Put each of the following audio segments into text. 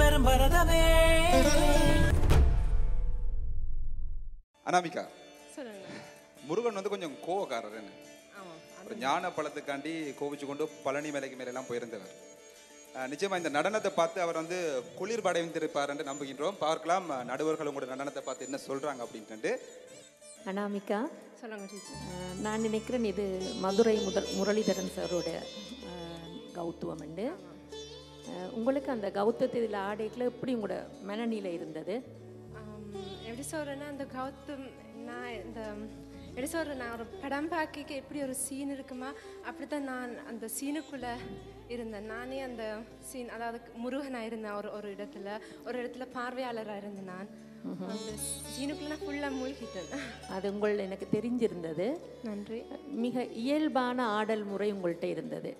வரும் பரதமே. அனாமிகா முருகன் வந்து கொஞ்சம் கோவக்காரர் ஒரு ஞான பழத்துக்காண்டி கோவிச்சு கொண்டு பழனி மலைக்கு மேல எல்லாம் போயிருந்தவர் நிச்சயமா இந்த நடனத்தை பார்த்து அவர் வந்து குளிர் அடைந்திருப்பார் என்று நம்புகின்றோம். பார்க்கலாம் நடுவர்கள் உங்களோட நடனத்தை பார்த்து என்ன சொல்றாங்க அப்படின்ட்டு. அனாமிகா சொல்லுங்க நான் நினைக்கிறேன் இது மதுரை முதல் முரளிதரன் சாரோட கௌத்துவம் உண்டு உங்களுக்கு அந்த கௌத்தத்தை இதில் ஆடைக்கில் எப்படி உங்களோட மனநிலை இருந்தது? எப்படி சொல்கிறேன்னா அந்த கௌதம் நான் இந்த எப்படி சொல்கிறேன் நான் ஒரு படம் பார்க்க எப்படி ஒரு சீன் இருக்குமா அப்படி தான் நான் அந்த சீனுக்குள்ளே இருந்தேன். நானே அந்த சீன் அதாவது முருகனாக இருந்தேன் ஒரு ஒரு இடத்துல. ஒரு இடத்துல பார்வையாளராக இருந்தேன் நான். அந்த சீனுக்குள்ளே ஃபுல்லாக மூழ்கிட்டேன். அது உங்கள் எனக்கு தெரிஞ்சிருந்தது. நன்றி. மிக இயல்பான ஆடல் முறை உங்கள்கிட்ட இருந்தது.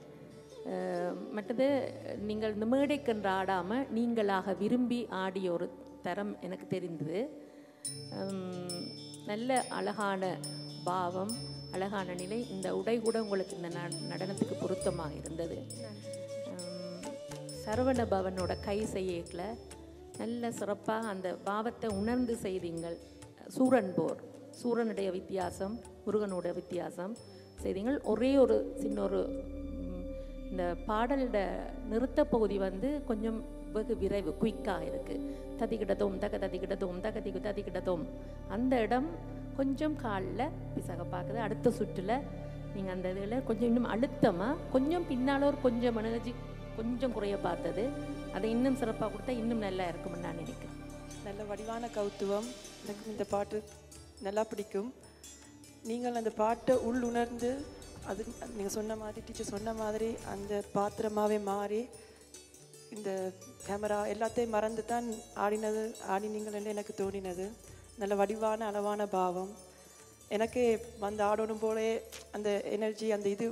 மற்றது நீங்கள் இந்த ஆடாமல் நீங்களாக விரும்பி ஆடிய ஒரு தரம் எனக்கு தெரிந்தது. நல்ல அழகான பாவம் அழகான நிலை இந்த உடை கூட உங்களுக்கு இந்த ந- நடனத்துக்கு பொருத்தமாக இருந்தது. சரவண பவனோட கை செய்யக்கில் நல்ல சிறப்பாக அந்த பாவத்தை உணர்ந்து செய்தீங்கள். சூரன் போர் சூரனுடைய வித்தியாசம் முருகனுடைய வித்தியாசம் செய்தீங்கள். ஒரே ஒரு சின்ன ஒரு இந்த பாடலோட நிறுத்த பகுதி வந்து கொஞ்சம் வெகு விரைவு குயிக்காக இருக்குது ததிகிடதோம் தக ததிகிடதோம் தக திகு ததிகிடதோம். அந்த இடம் கொஞ்சம் காலில் பிசக பார்க்குது அடுத்த சுற்றில் நீங்கள் அந்த இதில் கொஞ்சம் இன்னும் அழுத்தமாக கொஞ்சம் பின்னால் ஒரு கொஞ்சம் எனர்ஜி கொஞ்சம் குறைய பார்த்தது. அதை இன்னும் சிறப்பாக கொடுத்தா இன்னும் நல்லா இருக்கும்னு நான் நினைக்கிறேன். நல்ல வடிவான கௌத்துவம் எனக்கு இந்த பாட்டு நல்லா பிடிக்கும். நீங்கள் அந்த பாட்டை உள் உணர்ந்து அது நீங்கள் சொன்ன மாதிரி டீச்சர் சொன்ன மாதிரி அந்த பாத்திரமாகவே மாறி இந்த கேமரா எல்லாத்தையும் மறந்து தான் ஆடினது ஆடினீங்கள்னு எனக்கு தோணினது. நல்ல வடிவான அளவான பாவம். எனக்கு வந்து ஆடணும் போலே அந்த எனர்ஜி அந்த இது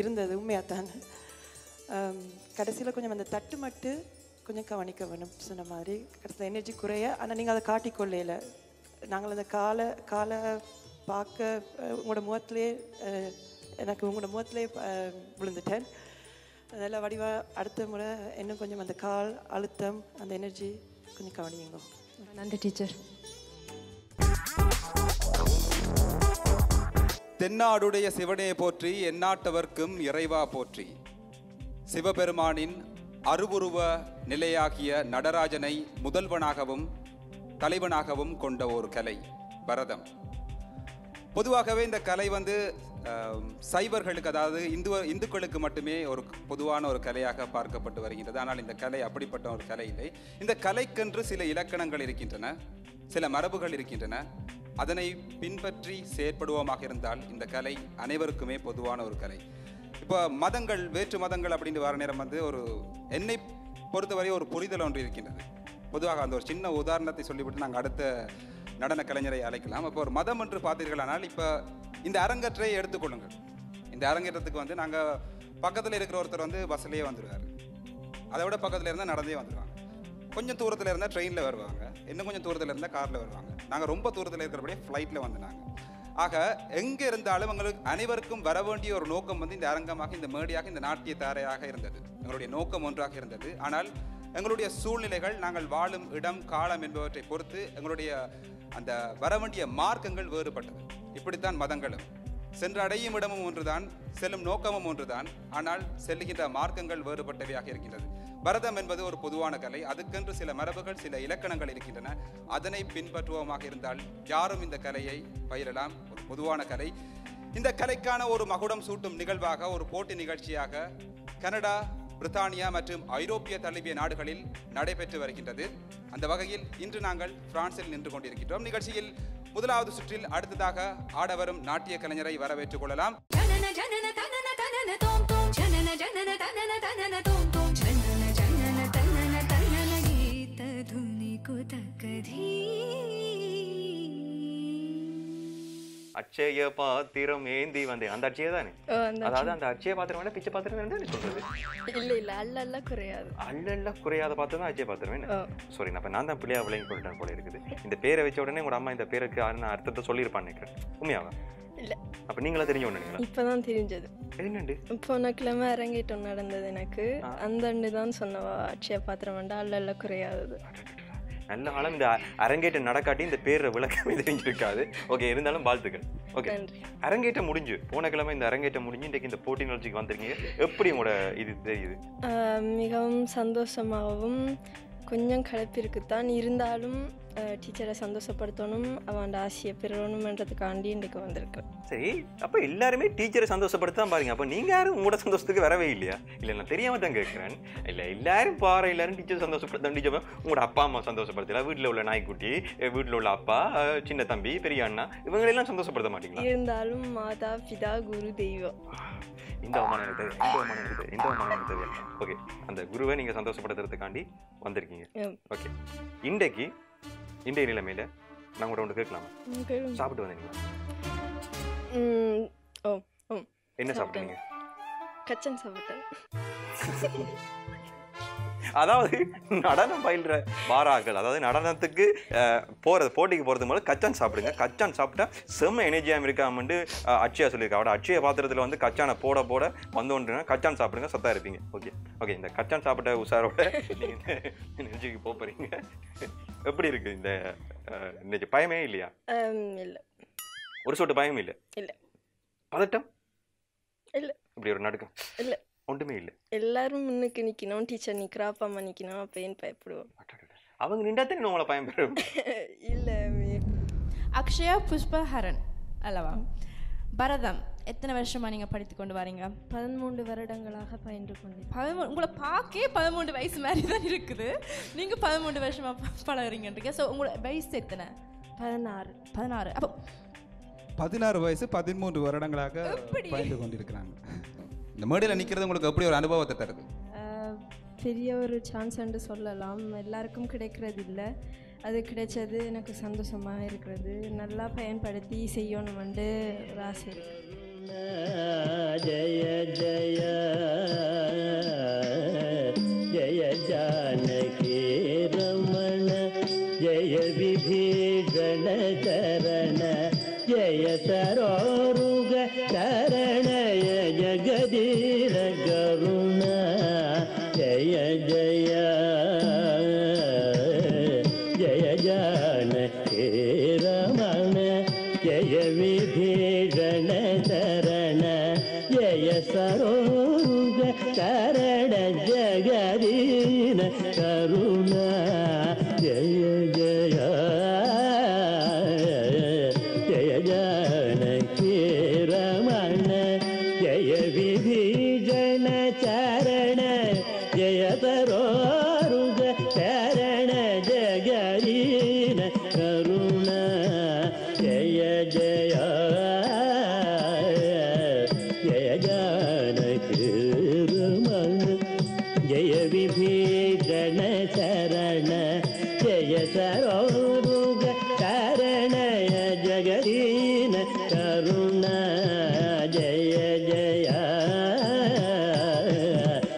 இருந்தது உண்மையாக தான் கடைசியில் கொஞ்சம் அந்த தட்டு மட்டு கொஞ்சம் கவனிக்க வேணும் சொன்ன மாதிரி. கடைசியில் எனர்ஜி குறைய ஆனால் நீங்கள் அதை காட்டிக்கொள்ளையில நாங்கள் அந்த காலை காலை பார்க்க உங்களோட முகத்திலே எனக்கு உங்களோட முகத்திலே விழுந்துட்டேன். நல்ல வடிவா அடுத்த முறை இன்னும் கொஞ்சம் அந்த கால் அழுத்தம் அந்த எனர்ஜி கொஞ்சம் கவனியுங்க. நன்றி டீச்சர். தென்னாடுடைய சிவனே போற்றி எந்நாட்டவர்க்கும் இறைவா போற்றி. சிவபெருமானின் அருவுருவ நிலையாகிய நடராஜனை முதல்வனாகவும் தலைவனாகவும் கொண்ட ஒரு கலை பரதம். பொதுவாகவே இந்த கலை வந்து சைபர்களுக்கு சைவர்களுக்கு அதாவது இந்து இந்துக்களுக்கு மட்டுமே ஒரு பொதுவான ஒரு கலையாக பார்க்கப்பட்டு வருகின்றது. ஆனால் இந்த கலை அப்படிப்பட்ட ஒரு கலை இல்லை. இந்த கலைக்கென்று சில இலக்கணங்கள் இருக்கின்றன சில மரபுகள் இருக்கின்றன. அதனை பின்பற்றி செயற்படுவோமாக இருந்தால் இந்த கலை அனைவருக்குமே பொதுவான ஒரு கலை. இப்போ மதங்கள் வேற்று மதங்கள் அப்படின்னு வர நேரம் வந்து ஒரு என்னை பொறுத்தவரை ஒரு புரிதல் ஒன்று இருக்கின்றது. பொதுவாக அந்த ஒரு சின்ன உதாரணத்தை சொல்லிவிட்டு நாங்கள் அடுத்த நடன கலைஞரை அழைக்கலாம். அப்போ ஒரு மதம் என்று பார்த்தீர்களானால் இப்போ இந்த அரங்கற்றை எடுத்துக்கொள்ளுங்கள் இந்த அரங்கேற்றத்துக்கு வந்து நாங்கள் பக்கத்தில் இருக்கிற ஒருத்தர் வந்து பஸ்லேயே வந்துடுவார் அதை விட பக்கத்தில் இருந்தால் நடந்தே வந்துடுவாங்க கொஞ்சம் தூரத்தில் இருந்தால் ட்ரெயினில் வருவாங்க. இன்னும் கொஞ்சம் தூரத்தில் இருந்தால் காரில் வருவாங்க. நாங்கள் ரொம்ப தூரத்தில் இருக்கிறபடியே ஃப்ளைட்டில் வந்தாங்க ஆக எங்கே இருந்தாலும் எங்களுக்கு அனைவருக்கும் வர வேண்டிய ஒரு நோக்கம் வந்து இந்த அரங்கமாக இந்த மேடையாக இந்த நாட்டிய தாரையாக இருந்தது. எங்களுடைய நோக்கம் ஒன்றாக இருந்தது. ஆனால் எங்களுடைய சூழ்நிலைகள் நாங்கள் வாழும் இடம் காலம் என்பவற்றை பொறுத்து எங்களுடைய அந்த வர வேண்டிய மார்க்கங்கள் வேறுபட்டது இப்படித்தான் மதங்களும். சென்று அடையும் இடமும் ஒன்றுதான் செல்லும் நோக்கமும் ஒன்றுதான் ஆனால் செல்லுகின்ற மார்க்கங்கள் வேறுபட்டவையாக இருக்கின்றது. பரதம் என்பது ஒரு பொதுவான கலை. அதுக்கென்று சில மரபுகள் சில இலக்கணங்கள் இருக்கின்றன. அதனை பின்பற்றுவோமாக இருந்தால் யாரும் இந்த கலையை பயிரலாம் ஒரு பொதுவான கலை. இந்த கலைக்கான ஒரு மகுடம் சூட்டும் நிகழ்வாக ஒரு போட்டி நிகழ்ச்சியாக கனடா பிரித்தானியா மற்றும் ஐரோப்பிய தழுவிய நாடுகளில் நடைபெற்று வருகின்றது. அந்த வகையில் இன்று நாங்கள் பிரான்சில் நின்று கொண்டிருக்கின்றோம். நிகழ்ச்சியில் முதலாவது சுற்றில் அடுத்ததாக ஆடவரும் நாட்டிய கலைஞரை வரவேற்றுக் கொள்ளலாம். அச்சய பாத்திரம் ஏந்தி வந்தேன். அந்த அச்சய தானே? அதாவது அந்த அச்சய பாத்திரம் வேணா பிச்சை பாத்திரம் தானே சொல்றது? இல்ல இல்ல அல்ல அல்ல குறையாது. அல்லல்ல குறையாத பாத்திரம் தான் அச்சய பாத்திரம். வேணும் சாரி நான் நான் தான் பிள்ளையா விளையும் சொல்லிட்டேன் போல இருக்குது. இந்த பேரை வச்ச உடனே உங்க அம்மா இந்த பேருக்கு ஆன அர்த்தத்தை சொல்லியிருப்பான்னு நினைக்கிறேன். உண்மையாவா? இல்ல. அப்ப நீங்களா தெரிஞ்ச ஒண்ணுங்களா இப்பதான் தெரிஞ்சது. என்னண்டு? போன கிழமை அரங்கேற்றம் நடந்தது எனக்கு. அந்த தான் சொன்னவா அட்சய பாத்திரம் வேண்டாம் அல்ல அல்ல குறையாதது நல்ல ஆளும் இந்த அரங்கேற்றம் நடக்காட்டி இந்த பேர் விளக்கமே தெரிஞ்சிருக்காது ஓகே இருந்தாலும் வாழ்த்துக்கள். ஓகே அரங்கேற்றம் முடிஞ்சு. போன கிழமை இந்த அரங்கேற்றம் முடிஞ்சு இன்றைக்கு இந்த போட்டி நிகழ்ச்சிக்கு வந்திருக்கீங்க. எப்படி உங்களோட இது தெரியுது? மிகவும் சந்தோஷமாகவும் கொஞ்சம் களைப்பிருக்குத்தான் இருந்தாலும் டீச்சரை சந்தோஷப்படுத்தணும் அவன் ஆசையை பெறணுமன்றதுக்காண்டி இன்றைக்கு வந்திருக்கேன். சரி அப்ப எல்லாருமே டீச்சரை சந்தோஷப்படுத்த தான் பாருங்க. அப்ப நீங்க யாரும் உங்களோட சந்தோஷத்துக்கு வரவே இல்லையா? இல்ல நான் தெரியாம தான் கேட்கிறேன் இல்ல எல்லாரும் பாரு எல்லாரும் டீச்சர் சந்தோஷப்படுத்த டீச்சர் உங்களோட அப்பா அம்மா சந்தோஷப்படுத்தல. வீட்டுல உள்ள நாய்க்குட்டி வீட்டுல உள்ள அப்பா சின்ன தம்பி பெரிய அண்ணா இவங்களெல்லாம் சந்தோஷப்படுத்த மாட்டீங்களா? இருந்தாலும் மாதா பிதா குரு தெய்வம். இந்த அவமானம் எனக்கு தேவை இந்த அவமானம் எனக்கு தேவை இந்த அவமானம் எனக்கு தேவை. ஓகே அந்த குருவை நீங்க சந்தோஷப்படுத்துறதுக்காண்டி வந்திருக்கீங்க. ஓகே இன்றைக்கு இன்றைய நிலைமையில நான் கூட ஒன்று கேட்கலாமா? சாப்பிட்டு வந்தீங்களா? என்ன. சாப்பிட்டீங்க? கச்சன் சாப்பிட்டேன். அதாவது நடனம் பயில்ற வாராக்கள் அதாவது நடனத்துக்கு போறது போட்டிக்கு போறது முதல்ல கச்சான் சாப்பிடுங்க. கச்சான் சாப்பிட்டா செம்ம எனர்ஜியாக இருக்காமட்டு அட்சயா சொல்லியிருக்கா அவட அட்சய பாத்திரத்தில் வந்து கச்சானை போட போட வந்தோன்றுங்க கச்சான் சாப்பிடுங்க சத்தா இருப்பீங்க. ஓகே ஓகே இந்த கச்சான் சாப்பிட்ட உஷாரோட நிகழ்ச்சிக்கு போக போறீங்க. எப்படி இருக்கு இந்த இன்னைக்கு பயமே இல்லையா? இல்லை. ஒரு சொட்டு பயம் இல்லை? இல்ல. பதட்டம்? இல்ல. இப்படி ஒரு நடுக்கம். இல்ல. ஒன்றுமே இல்லை. எல்லாரும் முன்னுக்கு நிற்கணும் டீச்சர் நிற்கிறா அப்பா அம்மா நிற்கணும் அப்போ ஏன் பயப்படுவோம் அவங்க நின்றா தான் உங்களை பயம் பெறும் இல்லை அக்ஷயா புஷ்ப ஹரன் அல்லவா? பரதம் எத்தனை வருஷமா நீங்க படித்து கொண்டு வரீங்க? பதிமூன்று வருடங்களாக பயின்று கொண்டேன். பதிமூணு உங்களை பார்க்கே பதிமூன்று வயசு மாதிரி தான் இருக்குது. நீங்க பதிமூன்று வருஷமா ப- பழகுறீங்கன்றீங்க. ஸோ உங்களோட வயசு எத்தனை? பதினாறு. பதினாறு. அப்போ பதினாறு வயசு பதிமூன்று வருடங்களாக பயின்று கொண்டிருக்கிறாங்க. இந்த மேடையில் நிற்கிறது உங்களுக்கு எப்படி ஒரு அனுபவத்தை தருது? பெரிய ஒரு சான்ஸ் என்று சொல்லலாம். எல்லாருக்கும் கிடைக்கிறது இல்லை. அது கிடைச்சது எனக்கு சந்தோஷமாக இருக்கிறது. நல்லா பயன்படுத்தி செய்யணுமெண்டு ஒரு ஆசை. ஜய ஜய ஜய ஜானகி కరుణ జయ జయ విభీషణ శరణ జయ సరోగ కరణయ జగదీన కరుణ జయ జయ.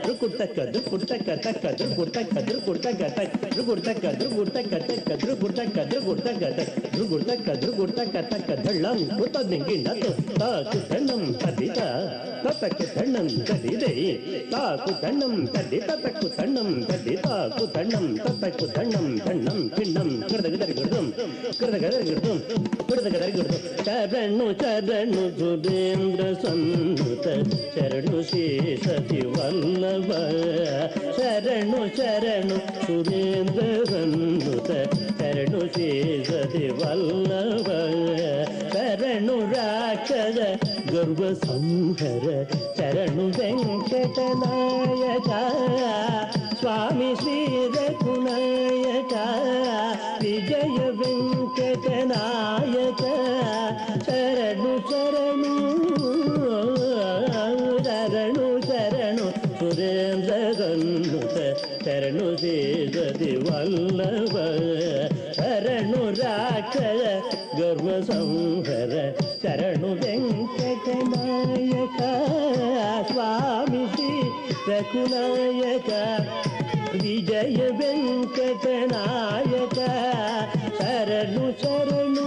రుకుతక கட்டு குட்ட கட்ட கட்டு குட்ட கட்டு குட்ட கட்ட கட்டு குட்ட கட்டு குட்ட கட்ட கட்டு குட்ட கட்டு குட்ட கட்ட கட்டு குட்ட கட்டு குட்ட கட்ட கட்டெல்லாம் குத்த நெங்கின தாக்கு தன்னம் கதிதா தத்தக்கு தண்ணம் கதிதை. தாக்கு தண்ணம் கதி தத்தக்கு தண்ணம் கதி. தாக்கு தண்ணம் தத்தக்கு தண்ணம் தண்ணம் கிண்ணம் கிருதகதரி கிருதம் கிருதகதரி கிருதம் கிருதகதரி கிருதம். சரணு சரணு சுதேந்திர சந்துத. சரணு சீசதி வல்லவர். ಶರಣು ಶರಣು ಸುರೇಂದ್ರ ಸಂತ ಶರಣು ಶೇಷತಿ ವಲ್ಲಭ ಶರಣು ರಾಕ್ಷಸ ಗರ್ವ ಸಂಹರ ಶರಣು ವೆಂಕಟನಾಯಕ రఘునాయక విజయ వెంకటనాయక శరణు శరణు.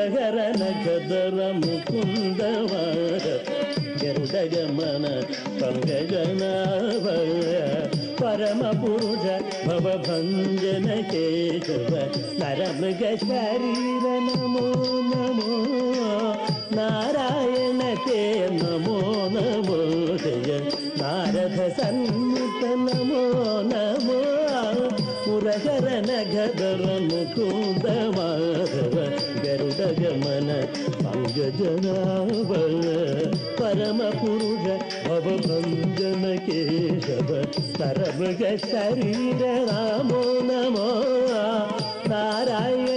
సుందర ముకుందవాడ గరుడగమన పంగజనావ పరమ పురుష భవభంజన కేశవ నరమృగ శరీర నమో నమో నారాయణ తే నమో నమో జయ నారద సన్ముఖ నమో నమో పురహర నగదర ముకుందవ रमन पङ्गजनावल परमपुरुष भवभञ्जन केशव सरमृग शरीर रामो नमो नारायण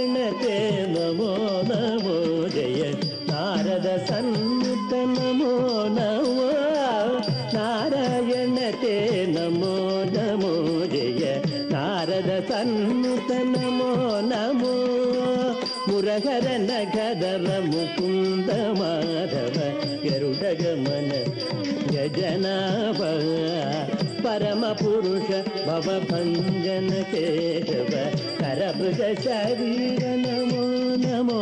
मुकुन्द माधरुडगमन गजना परम पुरुष भवन के करपुज शारीर नो नमो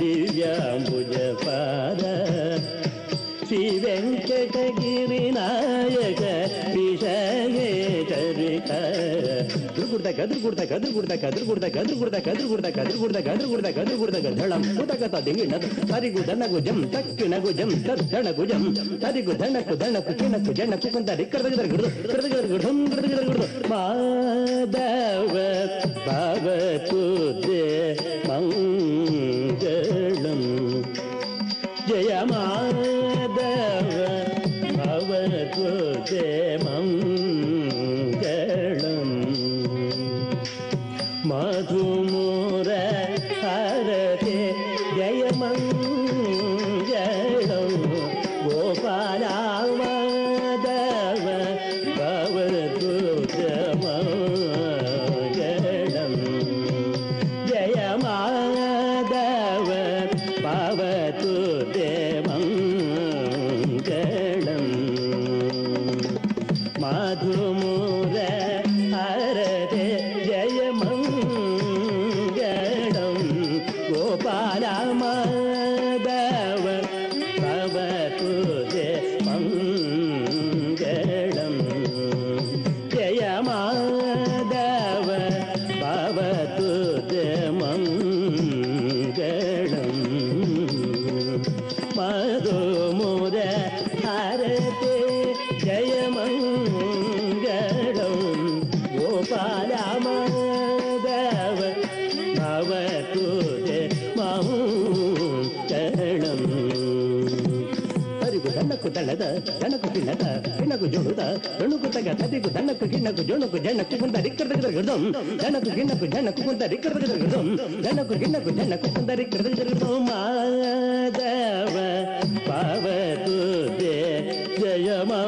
ದಿವ್ಯಾಂಬುಜಪಾದ ಶ್ರೀ ವೆಂಕಟಗಿರಿನಾಯಕ ವಿಷಯೇತರಿಕ ಗುಡ್ದ ಗದ್ರು ಗುಡ್ದ ಗದ್ರು ಗುಡ್ದ ಗದ್ರು ಗುಡ್ದ ಗದ್ರು ಗುಡ್ದ ಗದ್ರು ಗುಡ್ದ ಗದ್ರು ಗುಡ್ದ ಗದ್ರು ಗುಡ್ದ ಗದ್ರು ಗುಡ್ದ ಗದ್ದಳಂ ಕುದಕತ ದಿವಿಣ ಸರಿಗು ದನಗು ಜಂ ತಕ್ಕಿಣಗು ಜಂ ತದ್ದಣಗು ಜಂ ಸರಿಗು ದಣಕು ದಣಕು ಕಿಣಕು ಜಣಕು ಕುಂದರಿ ಕರ್ದಗದರ ಗುಡ್ದು ಕರ್ದಗದರ ಗುಡ್ದು ಕರ್ದಗದರ ಗುಡ್ದು ಮಾಧವ ಭಾವ ತುದೇ ಮಂಗ mrs எனக்கு பின்னத பிணக்கு ஜோடுத தொணுக்கு தக ததிக்கு தனக்கு கிணக்கு ஜோனுக்கு ஜனக்கு குந்த ரிக்கிறதுக்கிறதும் ஜனக்கு கிணக்கு ஜனக்கு குந்த ரிக்கிறதுக்கிறதும் ஜனக்கு கிணக்கு ஜனக்கு குந்த ரிக்கிறதுக்கிறதும் மாதவ பாவத்து ஜெயமா